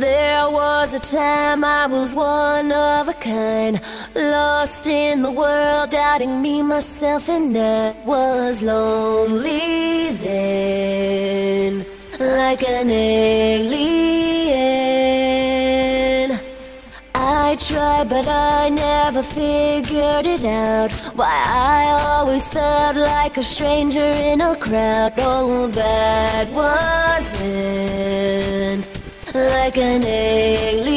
There was a time I was one of a kind, lost in the world, doubting me, myself, and I was lonely then, like an alien. I tried, but I never figured it out. Why I always felt like a stranger in a crowd. Oh, that was like an alien.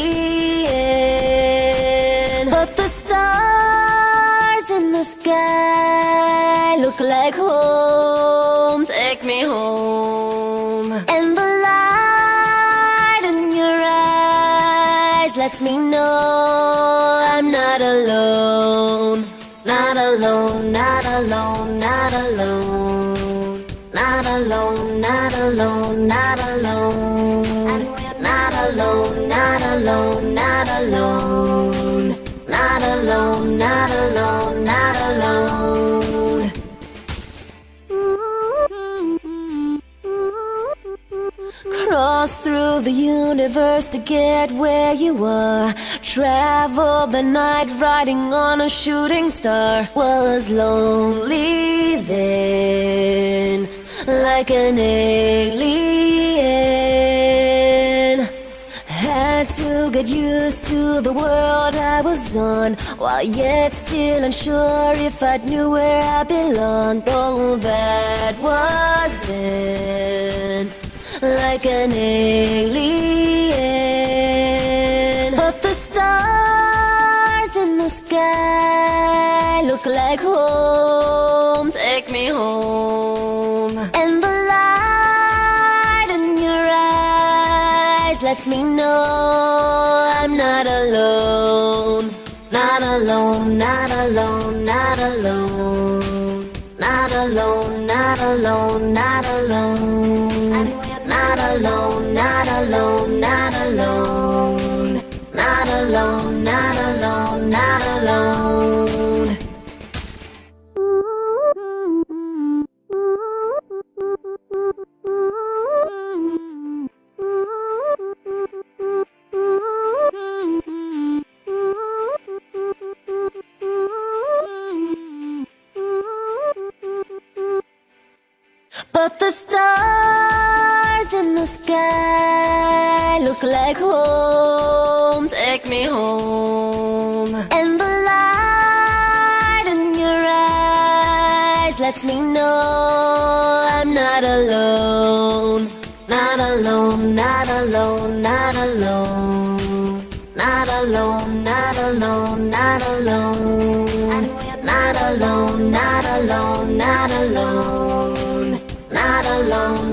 But the stars in the sky look like home. Take me home. And the light in your eyes lets me know I'm not alone. Not alone, not alone, not alone. Not alone, not alone, not alone. Cross through the universe to get where you are. Travel the night riding on a shooting star. Was lonely then, like an alien. Had to get used to the world I was on, while yet still unsure if I knew where I belonged. Oh, that was then like an alien. But the stars in the sky look like home. Take me home. And the light in your eyes lets me know I'm not alone. Not alone, not alone, not alone. Not alone, not alone, not alone. Not alone, not alone, not alone. Not alone, not alone, not alone. But the stars in the sky look like home. Take me home. And the light in your eyes lets me know I'm not alone, not alone. Not alone, not alone, not alone. Not alone, not alone, not alone. Not alone, not alone, not alone.